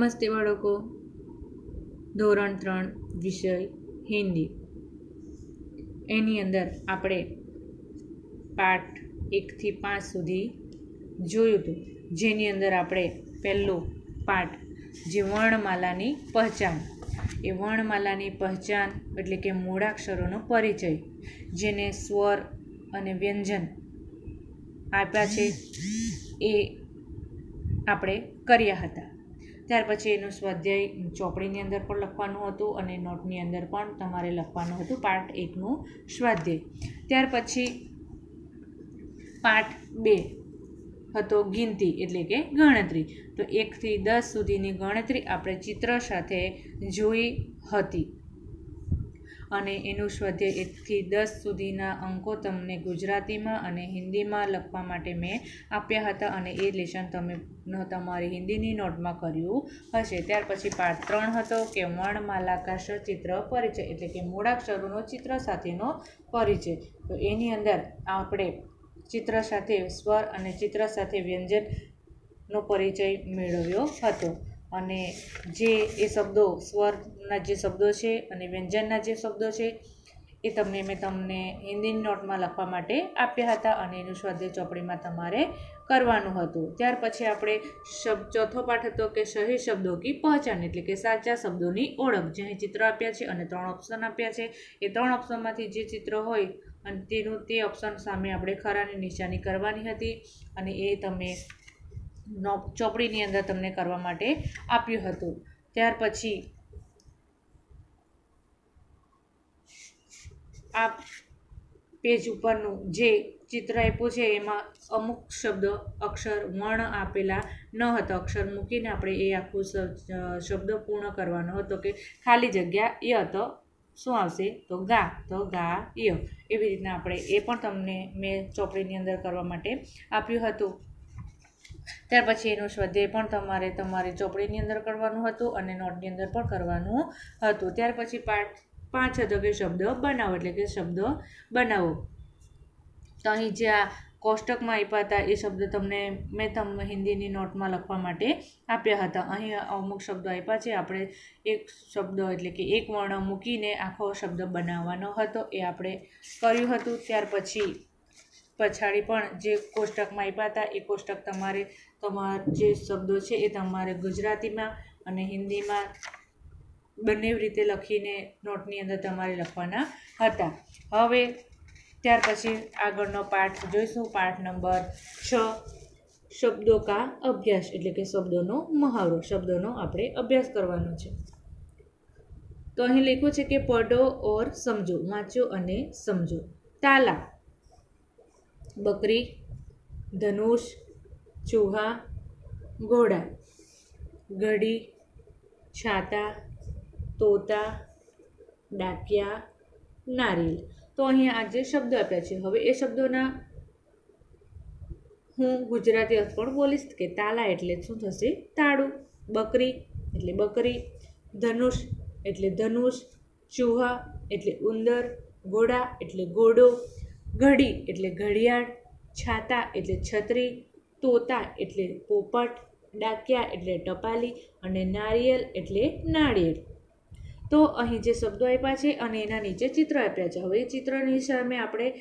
નમસ્તે બાળકો. ધોરણ ત્રણ, વિષય હિન્દી. એની અંદર આપણે પાઠ એકથી પાંચ સુધી જોયું હતું. જેની અંદર આપણે પહેલો પાઠ જે વર્ણમાલાની પહેચાન. એ વર્ણમાલાની પહેચાન એટલે કે મૂળાક્ષરોનો પરિચય, જેને સ્વર અને વ્યંજન આપ્યા છે એ આપણે કર્યા હતા. ત્યાર પછી એનું સ્વાધ્યાય ચોપડીની અંદર પણ લખવાનું હતું અને નોટની અંદર પણ તમારે લખવાનું હતું પાઠ એકનું સ્વાધ્યાય. ત્યાર પછી પાઠ બે હતો ગિનતી એટલે કે ગણતરી. તો એકથી દસ સુધીની ગણતરી આપણે ચિત્ર સાથે જોઈ હતી. અને એનું સ્વાધ્યાય એકથી દસ સુધીના અંકો તમને ગુજરાતીમાં અને હિન્દીમાં લખવા માટે મેં આપ્યા હતા અને એ લેશન તમે તમારી હિન્દીની નોટમાં કર્યું હશે. ત્યાર પછી પાઠ ત્રણ હતો કે વર્ણમાલા ચિત્ર પરિચય એટલે કે મૂળાક્ષરોનો ચિત્ર સાથેનો પરિચય. તો એની અંદર આપણે ચિત્ર સાથે સ્વર અને ચિત્ર સાથે વ્યંજનનો પરિચય મેળવ્યો હતો. અને જે એ શબ્દો, સ્વરના જે શબ્દો છે અને વ્યંજનના જે શબ્દો છે, એ તમને મેં તમને હિન્દીની નોટમાં લખવા માટે આપ્યા હતા અને એનું સ્વાધ્યાય ચોપડીમાં તમારે કરવાનું હતું. ત્યાર પછી આપણે શબ્દ ચોથો પાઠ હતો કે સહી શબ્દો કી પહચાન, એટલે કે સાચા શબ્દોની ઓળખ. જે ચિત્ર આપ્યા છે અને ત્રણ ઓપ્શન આપ્યા છે. એ ત્રણ ઓપ્શનમાંથી જે ચિત્ર હોય, અને તેનું તે ઓપ્શન સામે આપણે ખરાની નિશાની કરવાની હતી અને એ તમે ચોપડીની અંદર તમને કરવા માટે આપ્યું હતું. ત્યાર પછી આ પેજ ઉપરનું જે ચિત્ર આપ્યું છે, એમાં અમુક શબ્દ અક્ષર વર્ણ આપેલા ન હતા. અક્ષર મૂકીને આપણે એ આખું શબ્દ પૂર્ણ કરવાનો હતો કે ખાલી જગ્યા એ હતો શું આવશે? તો ગા તો ગા ય. એવી રીતના આપણે એ પણ તમને મેં ચોપડીની અંદર કરવા માટે આપ્યું હતું. ત્યાર પછી એનું સ્વાધ્યાય પણ તમારે તમારી ચોપડીની અંદર કરવાનું હતું અને નોટની અંદર પણ કરવાનું હતું. ત્યાર પછી પાઠ પાંચ હતો કે શબ્દ બનાવો, એટલે કે શબ્દ બનાવો. તો અહીં જે આ કોષ્ટકમાં આપ્યા હતા, એ શબ્દ તમને મેં તમને હિન્દીની નોટમાં લખવા માટે આપ્યા હતા. અહીં અમુક શબ્દો આપ્યા છે. આપણે એક શબ્દ એટલે કે એક વર્ણ મૂકીને આખો શબ્દ બનાવવાનો હતો. એ આપણે કર્યું હતું. ત્યાર પછી પછાડી પણ જે કોષ્ટકમાં આપ્યા હતા, એ કોષ્ટક તમારે તમારા જે શબ્દો છે એ તમારે ગુજરાતીમાં અને હિન્દીમાં બંને રીતે લખીને નોટની અંદર તમારે લખવાના હતા. હવે ત્યાર પછી આગળનો પાઠ જોઈશું. પાઠ નંબર છ, શબ્દો કા અભ્યાસ, એટલે કે શબ્દોનો મહાવરો શબ્દોનો આપણે અભ્યાસ કરવાનો છે. તો અહીં લખ્યું છે કે પઢો ઓર સમજો, વાંચો અને સમજો. તાલા. બકરી, ધનુષ, ચૂહા, ઘોડા, ઘડી, છાતા, તોતા, ડાકિયા, નારિયેલ. તો અહીંયા આ જે શબ્દો આપ્યા છે, હવે એ શબ્દોના હું ગુજરાતી અર્થ પણ બોલીશ કે તાલા એટલે શું થશે? તાળું. બકરી એટલે બકરી, ધનુષ એટલે ધનુષ, ચૂહા એટલે ઉંદર, ઘોડા એટલે ઘોડો ઘડી એટલે ઘડિયાળ, છાતા એટલે છત્રી, તોતા એટલે પોપટ, ડાકિયા એટલે ટપાલી અને નારિયેલ એટલે નાળિયેર. તો અહીં જે શબ્દો આપ્યા છે અને એના નીચે ચિત્ર આપ્યા છે. હવે ચિત્રની સામે આપણે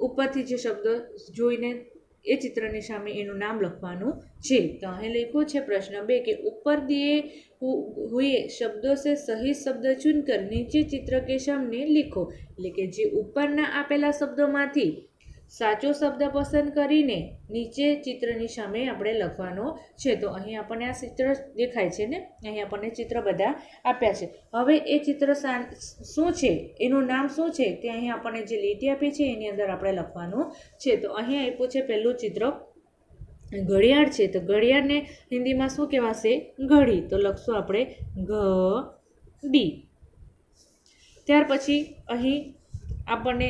ઉપરથી જે શબ્દો જોઈને એ ચિત્રની સામે એનું નામ લખવાનું છે. તો અહીં લખ્યો છે પ્રશ્ન બે કે ઉપર દિએ હુએ શબ્દો સે સહી શબ્દ ચૂનકર નીચે ચિત્ર કે સામને લીખો. એટલે કે જે ઉપરના આપેલા શબ્દોમાંથી સાચો શબ્દ પસંદ કરીને નીચે ચિત્રની સામે આપણે લખવાનો છે. તો અહીં આપણને આ ચિત્ર દેખાય છે ને? અહીં આપણને ચિત્ર બધા આપ્યા છે. હવે એ ચિત્ર શું છે? એનું નામ શું છે? તે અહીં આપણને જે લીટી આપી છે, એની અંદર આપણે લખવાનું છે. તો અહીં આપ્યું છે પહેલું ચિત્ર ઘડિયાળ છે. તો ઘડિયાળને હિન્દીમાં શું કહેવાશે? ઘડી. તો લખશું આપણે ઘ ડી ત્યાર પછી અહીં આપણને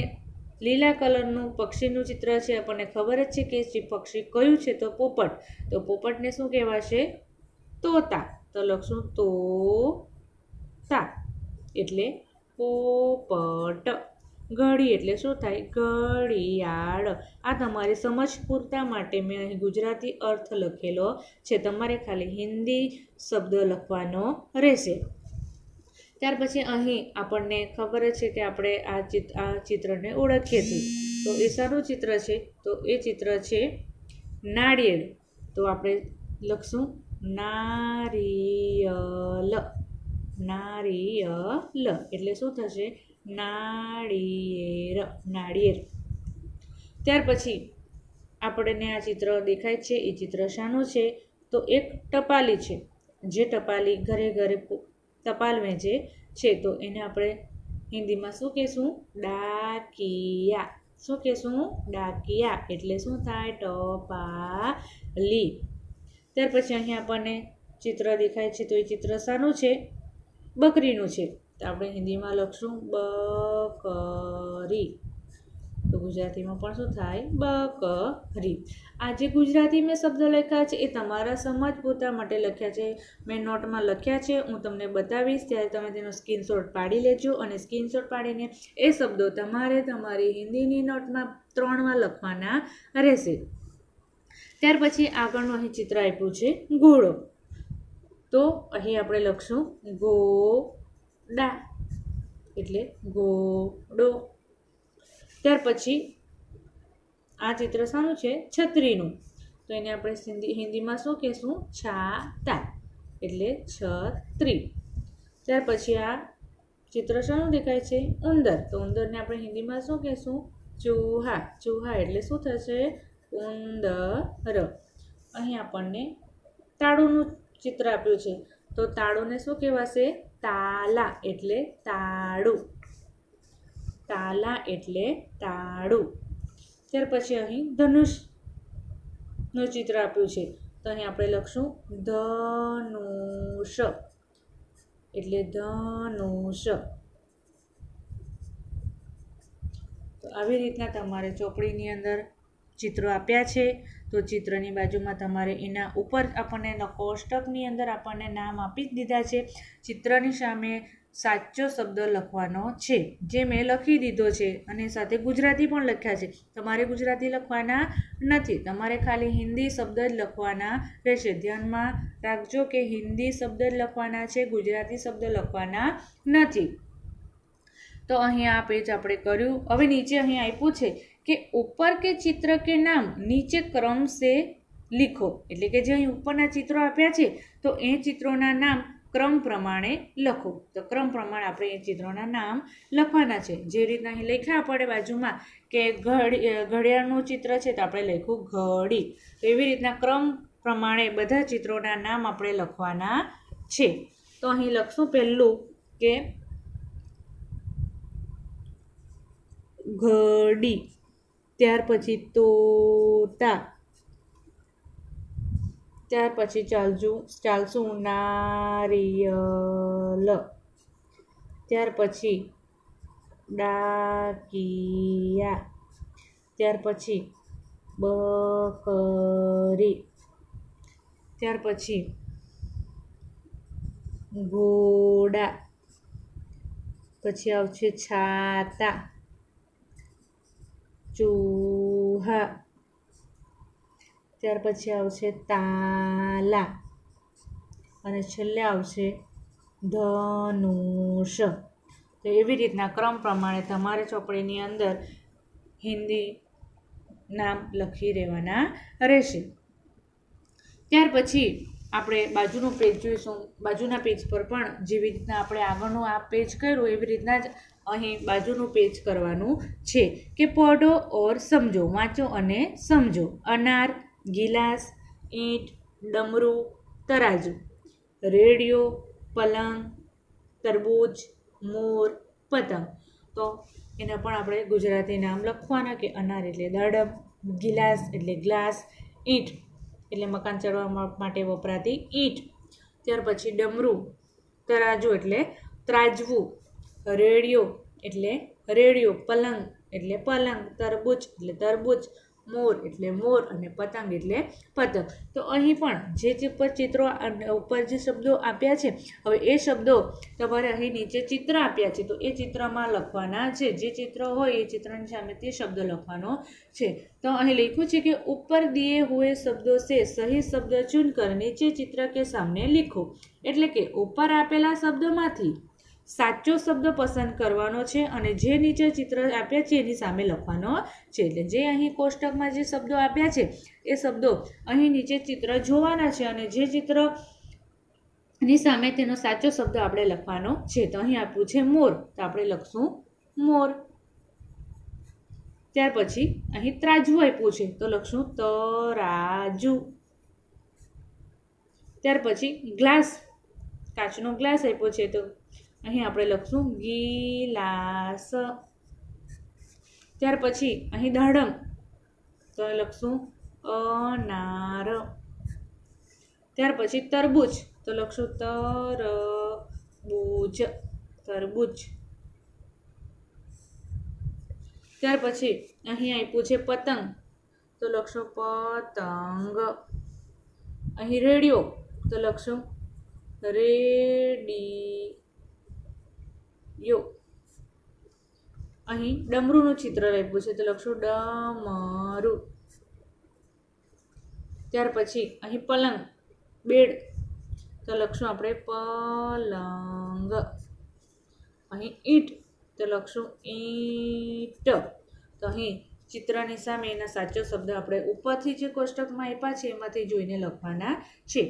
લીલા કલરનું પક્ષીનું ચિત્ર છે. આપણને ખબર જ છે કે પક્ષી કયું છે તો પોપટ. તો પોપટને શું કહેવાશે? તોતા. તો લખશું તો તા એટલે પોપટ. ઘડી એટલે શું થાય? ઘડિયાળ. આ તમારી સમજ પૂરતા માટે મેં અહીં ગુજરાતી અર્થ લખેલો છે. તમારે ખાલી હિન્દી શબ્દ લખવાનો રહેશે. ત્યાર પછી અહીં આપણને ખબર છે કે આપણે આ ચિત્ર આ ચિત્રને ઓળખીએ છીએ. તો એ શાનું ચિત્ર છે. તો એ ચિત્ર છે નાળિયેર તો આપણે લખશું નારિયલ. નારિયલ. એટલે શું થશે? નાળિયેર નાળિયેર ત્યાર પછી આપણને આ ચિત્ર દેખાય છે. એ ચિત્ર શાનું છે. તો એક ટપાલી છે. જે ટપાલી ઘરે ઘરે ટપાલ વેચે છે, તો એને આપણે હિન્દીમાં શું કહેશું? ડાકિયા. શું કહેશું? ડાકિયા. એટલે શું થાય? ટપાલી. ત્યાર પછી અહીં આપણને ચિત્ર દેખાય છે, તો એ ચિત્ર શાનું છે? બકરીનું છે. તો આપણે હિન્દીમાં લખશું બકરી. તો ગુજરાતીમાં પણ શું થાય? બકરી આ જે ગુજરાતી મેં શબ્દ લખ્યા છે, એ તમારા સમજ પોતા માટે લખ્યા છે. મેં નોટમાં લખ્યા છે, હું તમને બતાવીશ, ત્યારે તમે તેનો સ્ક્રીનશોટ પાડી લેજો અને સ્ક્રીનશોટ પાડીને એ શબ્દો તમારે તમારી હિન્દીની નોટમાં ત્રણમાં લખવાના રહેશે. ત્યાર પછી આગળનું અહીં ચિત્ર આપ્યું છે, ઘોડો. તો અહીં આપણે લખશું ગોડા એટલે ગોડો ત્યાર પછી આ ચિત્ર શાનું છે છત્રીનું. તો એને આપણે હિન્દી હિન્દીમાં શું કહેશું? છાતા એટલે છત્રી. ત્યાર પછી આ ચિત્ર શાનું દેખાય છે ઉંદર. તો ઉંદરને આપણે હિન્દીમાં શું કહેશું? ચૂહા. ચૂહા એટલે શું થશે? ઉંદર. અહીં આપણને તાળુનું ચિત્ર આપ્યું છે. તો તાળુને શું કહેવાશે? તાલા. એટલે તાળું. તાલા એટલે તાળું. ત્યાર પછી અહીં ધનુષનું ચિત્ર આપ્યું છે. તો અહીં આપણે લખશું ધનુષ. એટલે ધનુષ. તો આવી રીતના તમારે ચોપડીની અંદર ચિત્રો આપ્યા છે. તો ચિત્રની બાજુમાં તમારે એના ઉપર આપણને કોષ્ટકની અંદર આપણને નામ આપી જ દીધા છે. ચિત્રની સામે સાચો શબ્દ લખવાનો છે. જે મેં લખી દીધો છે અને સાથે ગુજરાતી પણ લખ્યા છે. તમારે ગુજરાતી લખવાના નથી. તમારે ખાલી હિન્દી શબ્દ જ લખવાના રહેશે. ધ્યાનમાં રાખજો કે હિન્દી શબ્દ જ લખવાના છે, ગુજરાતી શબ્દ લખવાના નથી. તો અહીં આ પેજ આપણે કર્યું. હવે નીચે અહીં આપ્યું છે કે ઉપર કે ચિત્ર કે નામ નીચે ક્રમ સે લીખો. એટલે કે જે અહીં ઉપરના ચિત્રો આપ્યા છે, તો એ ચિત્રોના નામ ક્રમ પ્રમાણે લખો. તો ક્રમ પ્રમાણે આપણે એ ચિત્રોના નામ લખવાના છે. જે રીતના અહીં લખ્યા પડે બાજુમાં કે ઘડી ઘડિયાળનું ચિત્ર છે તો આપણે લખ્યું ઘડી. તો એવી રીતના ક્રમ પ્રમાણે બધા ચિત્રોના નામ આપણે લખવાના છે. તો અહીં લખશું પહેલું કે ઘડી. ત્યાર પછી તોતા. ત્યાર પછી ચાલજું ચાલશું નારિયલ ત્યાર પછી ડાકિયા. ત્યાર પછી બકરી. ત્યાર પછી ઘોડા. પછી આવશે છાતા. ચૂહા. ત્યાર પછી આવશે તાલા. અને છેલ્લે આવશે ધનુષ. તો એવી રીતના ક્રમ પ્રમાણે તમારે ચોપડીની અંદર હિન્દી નામ લખી રહેવાના રહેશે. ત્યાર પછી આપણે બાજુનું પેજ જોઈશું. બાજુના પેજ પર પણ જેવી રીતના આપણે આગળનું આ પેજ કર્યું, એવી રીતના જ અહીં બાજુનું પેજ કરવાનું છે. કે પઢો ઓર સમજો, વાંચો અને સમજો. અનાર ગિલાસ, ઈંટ, ડમરું, તરાજુ. રેડિયો, પલંગ, તરબૂચ, મોર, પતંગ. તો એના પણ આપણે ગુજરાતી નામ લખવાના કે અનાર એટલે દાડમ, ગિલાસ એટલે ગ્લાસ, ઈંટ એટલે મકાન ચડવા માટે વપરાતી ઈંટ. ત્યાર પછી ડમરું, તરાજુ એટલે ત્રાજવું. રેડિયો એટલે રેડિયો, પલંગ એટલે પલંગ, તરબૂચ એટલે તરબૂચ. મોર એટલે મોર અને પતંગ એટલે પતંગ. તો અહીં પણ જે જે ઉપર ચિત્રો ઉપર જે શબ્દો આપ્યા છે, હવે એ શબ્દો તમારે અહીં નીચે ચિત્ર આપ્યા છે, તો એ ચિત્રમાં લખવાના છે. જે ચિત્ર હોય એ ચિત્રની સામે તે શબ્દ લખવાનો છે. તો અહીં લખ્યું છે કે ઉપર દિए હુએ શબ્દો સે, સહી શબ્દ ચૂનકર નીચે ચિત્ર કે સામને લીખો. એટલે કે ઉપર આપેલા શબ્દોમાંથી સાચો શબ્દ પસંદ કરવાનો છે અને જે નીચે ચિત્ર આપ્યા છે એની સામે લખવાનો છે. એટલે જે અહીં કોષ્ટકમાં જે શબ્દો આપ્યા છે, એ શબ્દો અહીં નીચે ચિત્ર જોવાના છે અને જે ચિત્રની સામે તેનો સાચો શબ્દ આપણે લખવાનો છે. તો અહીં આપ્યું છે મોર. તો આપણે લખશું મોર. ત્યાર પછી અહીં ત્રાજુ આપ્યું છે. તો લખશું તરાજુ. ત્યાર પછી ગ્લાસ. કાચનો ગ્લાસ આપ્યો છે. તો અહીં આપણે લખશું ગીલાસ. ત્યાર પછી અહીં દાડમ. તો લખશું અનાર. ત્યાર પછી તરબૂચ. તો લખશું તરબૂચ તરબૂચ. ત્યાર પછી અહીં આપ્યું છે પતંગ. તો લખશો પતંગ. અહીં રેડિયો. તો લખશું રેડિયો અહીં ડમરૂનું ચિત્ર આપ્યું છે. તો લખશું ડમરું. ત્યાર પછી અહીં પલંગ, બેડ. તો લખશું આપણે પલંગ. અહીં ઈંટ, તો લખશું ઈંટ. તો અહીં ચિત્રની સામે એના સાચો શબ્દ આપણે ઉપરથી જે કોષ્ટકમાં આપ્યા છે, એમાંથી જોઈને લખવાના છે.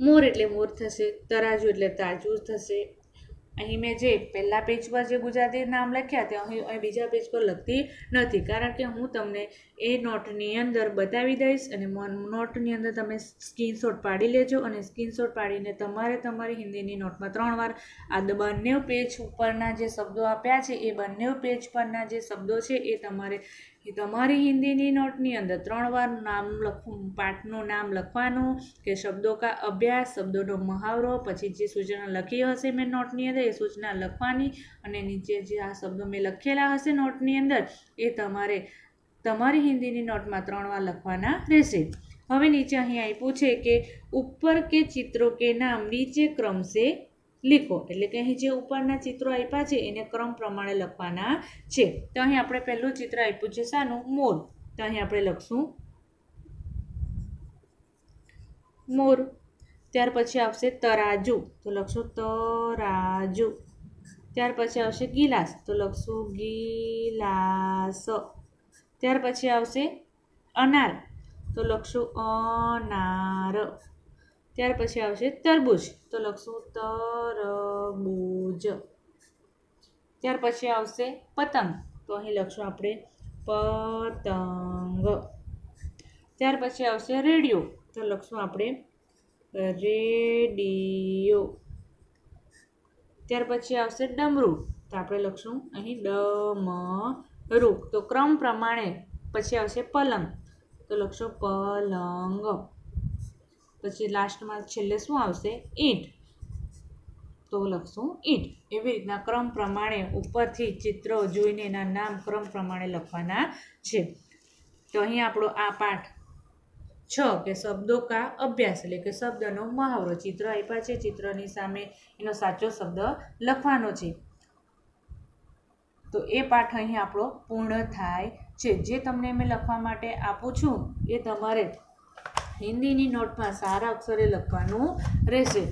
મોર એટલે મોર થશે, તરાજુ એટલે તાજુ થશે અહીં મેં જે પહેલાં પેજ પર જે ગુજરાતી નામ લખ્યા તે અહીં અહીં બીજા પેજ પર લખતી નથી. કારણ કે હું તમને એ નોટની અંદર બતાવી દઈશ અને નોટની અંદર તમે સ્ક્રીનશોટ પાડી લેજો અને સ્ક્રીનશોટ પાડીને તમારે તમારી હિન્દીની નોટમાં ત્રણ વાર આ બંને પેજ ઉપરના જે શબ્દો આપ્યા છે, એ બંને પેજ પરના જે શબ્દો છે, એ તમારે એ તમારી હિન્દીની નોટની અંદર ત્રણ વાર નામ લખવું, પાઠનું નામ લખવાનું, કે શબ્દો કા અભ્યાસ, શબ્દોનો મહાવરો, પછી જે સૂચના લખી હશે મેં નોટની અંદર, એ સૂચના લખવાની અને નીચે જે આ શબ્દો મેં લખેલા હશે નોટની અંદર, એ તમારે તમારી હિન્દીની નોટમાં ત્રણ વાર લખવાના રહેશે. હવે નીચે અહીં આપ્યું છે કે ઉપર કે ચિત્રો કે નામ નીચે ક્રમ સે લીખો. એટલે કે અહીં જે ઉપરના ચિત્રો આપ્યા છે, એને ક્રમ પ્રમાણે લખવાના છે. તો અહીં આપણે પહેલું ચિત્ર આપ્યું છે શાનું મોર. તો અહીં આપણે લખશું. મોર. ત્યાર પછી આવશે તરાજુ. તો લખશું તરાજુ. ત્યાર પછી આવશે ગિલાસ. તો લખશું ગિલાસ. ત્યાર પછી આવશે અનાર. તો લખશું અનાર. ત્યાર પછી આવશે તરબૂચ. તો લખશું તરબૂજ. ત્યાર પછી આવશે પતંગ. તો અહીં લખશું આપણે પતંગ. ત્યાર પછી આવશે રેડિયો. તો લખશું આપણે રેડિયો. ત્યાર પછી આવશે ડમરું. તો આપણે લખશું અહીં ડમરું. તો ક્રમ પ્રમાણે પછી આવશે પલંગ. તો લખશું પલંગ. પછી લાસ્ટમાં છેલ્લે શું આવશે? ઈંટ. તો લખશું ઈંટ. એવી રીતના ક્રમ પ્રમાણે ઉપરથી ચિત્રો જોઈને એના નામ ક્રમ પ્રમાણે લખવાના છે. તો અહીં આપણો આ પાઠ છ, કે શબ્દો કા અભ્યાસ, એટલે કે શબ્દનો મહાવરો. ચિત્ર આપ્યા છે, ચિત્રની સામે એનો સાચો શબ્દ લખવાનો છે. તો એ પાઠ અહીં આપણો પૂર્ણ થાય છે. જે તમને મેં લખવા માટે આપું છું, એ તમારે હિન્દીની નોટમાં સારા અક્ષરે લખવાનું રહેશે.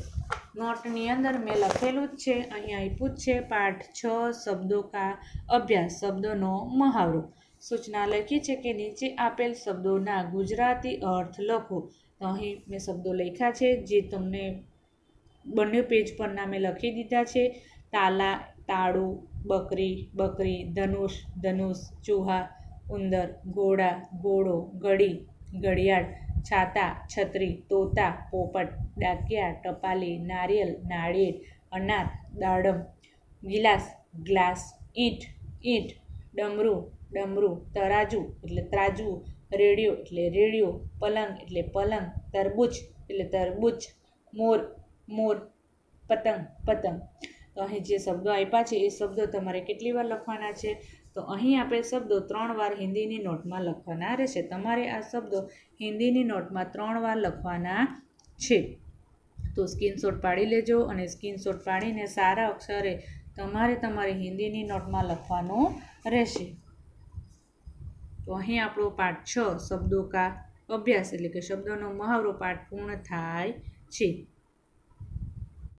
નોટની અંદર મેં લખેલું જ છે, અહીં આપ્યું જ છે, પાઠ છ, શબ્દો કા અભ્યાસ, શબ્દોનો મહાવરો. સૂચના લખી છે કે નીચે આપેલ શબ્દોના ગુજરાતી અર્થ લખો. તો અહીં મેં શબ્દો લખ્યા છે, જે તમને બંને પેજ પરના મેં લખી દીધા છે. તાલા, તાળું, બકરી બકરી, ધનુષ ધનુષ, ચૂહા, ઉંદર, ઘોડા, ઘોડો, ઘડી, ઘડિયાળ છાતા, છત્રી, તોતા, પોપટ, ડાકિયા, ટપાલી, નારિયેલ, નાળિયેર, અનાર, દાડમ, ગિલાસ, ગ્લાસ, ઈંટ ઈંટ, ડમરું ડમરું, તરાજુ એટલે ત્રાજુ, રેડિયો એટલે રેડિયો, પલંગ એટલે પલંગ, તરબૂચ એટલે તરબૂચ, મોર મોર, પતંગ પતંગ. તો અહીં જે શબ્દો આપ્યા છે, એ શબ્દો તમારે કેટલી વાર લખવાના છે? તો અહીં આપણે શબ્દો ત્રણ વાર હિન્દીની નોટમાં લખવાના રહેશે. તમારે આ શબ્દો હિન્દીની નોટમાં ત્રણ વાર લખવાના છે. તો સ્ક્રીનશોટ પાડી લેજો અને સ્ક્રીનશોટ પાડીને સારા અક્ષરે તમારે તમારી હિન્દીની નોટમાં લખવાનું રહેશે. તો અહીં આપણો પાઠ છ, શબ્દો કા અભ્યાસ એટલે કે શબ્દોનો મહાવરો પાઠ પૂર્ણ થાય છે.